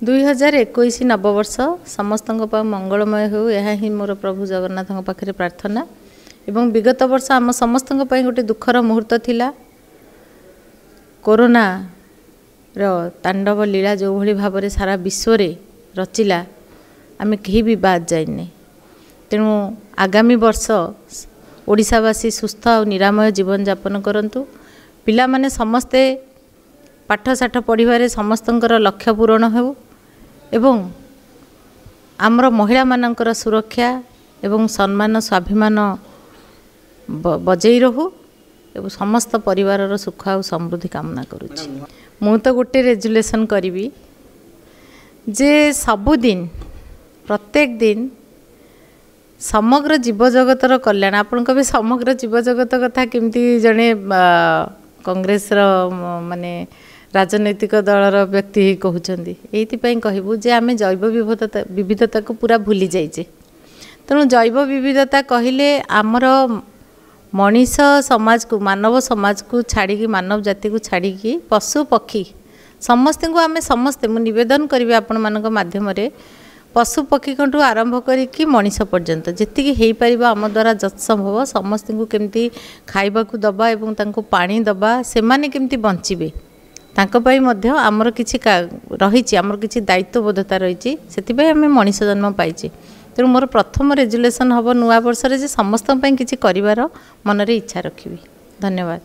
ଦୁଇ ହଜାର ଏକୋଇଶ ନବବର୍ଷ ସମସ୍ତଙ୍କ ପାଇଁ ମଙ୍ଗଳମୟ ହେଉ ଏହା ହିଁ ମୋର ପ୍ରଭୁ ଜଗନ୍ନାଥଙ୍କ ପାଖରେ ପ୍ରାର୍ଥନା। ଏବଂ ବିଗତ ବର୍ଷ ଆମ ସମସ୍ତଙ୍କ ପାଇଁ ଗୋଟେ ଦୁଃଖର ମୁହୂର୍ତ୍ତ ଥିଲା। କରୋନାର ତାଣ୍ଡବ ଲୀଳା ଯେଉଁଭଳି ଭାବରେ ସାରା ବିଶ୍ୱରେ ରଚିଲା ଆମେ କେହି ବି ବାଦ୍ ଯାଇନେ। ତେଣୁ ଆଗାମୀ ବର୍ଷ ଓଡ଼ିଶାବାସୀ ସୁସ୍ଥ ଆଉ ନିରାମୟ ଜୀବନଯାପନ କରନ୍ତୁ। ପିଲାମାନେ ସମସ୍ତେ ପାଠଶାଠ ପଢ଼ିବାରେ ସମସ୍ତଙ୍କର ଲକ୍ଷ୍ୟ ପୂରଣ ହେଉ। ଏବଂ ଆମର ମହିଳାମାନଙ୍କର ସୁରକ୍ଷା ଏବଂ ସମ୍ମାନ ସ୍ୱାଭିମାନ ବଜେଇ ରହୁ ଏବଂ ସମସ୍ତ ପରିବାରର ସୁଖ ଆଉ ସମୃଦ୍ଧି କାମନା କରୁଛି। ମୁଁ ତ ଗୋଟେ ରେଜୁଲେସନ୍ କରିବି ଯେ ସବୁଦିନ ପ୍ରତ୍ୟେକ ଦିନ ସମଗ୍ର ଜୀବଜଗତର କଲ୍ୟାଣ ଆପଣ କହିବେ ସମଗ୍ର ଜୀବଜଗତ କଥା କେମିତି ଜଣେ କଂଗ୍ରେସର ମାନେ ରାଜନୈତିକ ଦଳର ବ୍ୟକ୍ତି କହୁଛନ୍ତି। ଏଇଥିପାଇଁ କହିବୁ ଯେ ଆମେ ଜୈବ ବିବିଧତା ବିବିଧତାକୁ ପୁରା ଭୁଲି ଯାଇଛେ। ତେଣୁ ଜୈବ ବିବିଧତା କହିଲେ ଆମର ମଣିଷ ସମାଜକୁ ମାନବ ସମାଜକୁ ଛାଡ଼ିକି ମାନବ ଜାତିକୁ ଛାଡ଼ିକି ପଶୁ ପକ୍ଷୀ ସମସ୍ତଙ୍କୁ ଆମେ ସମସ୍ତେ ମୁଁ ନିବେଦନ କରିବି ଆପଣମାନଙ୍କ ମାଧ୍ୟମରେ ପଶୁ ପକ୍ଷୀଙ୍କଠୁ ଆରମ୍ଭ କରିକି ମଣିଷ ପର୍ଯ୍ୟନ୍ତ ଯେତିକି ହେଇପାରିବ ଆମ ଦ୍ୱାରା ଯତ୍ସମ୍ଭବ ସମସ୍ତଙ୍କୁ କେମିତି ଖାଇବାକୁ ଦେବା ଏବଂ ତାଙ୍କୁ ପାଣି ଦେବା ସେମାନେ କେମିତି ବଞ୍ଚିବେ? ତାଙ୍କ ପାଇଁ ମଧ୍ୟ ଆମର କିଛି ରହିଛି ଆମର କିଛି ଦାୟିତ୍ୱବୋଧତା ରହିଛି। ସେଥିପାଇଁ ଆମେ ମଣିଷ ଜନ୍ମ ପାଇଛେ। ତେଣୁ ମୋର ପ୍ରଥମ ରେଜୁଲେସନ୍ ହେବ ନୂଆ ବର୍ଷରେ ଯେ ସମସ୍ତଙ୍କ ପାଇଁ କିଛି କରିବାର ମନରେ ଇଚ୍ଛା ରଖିବି। ଧନ୍ୟବାଦ।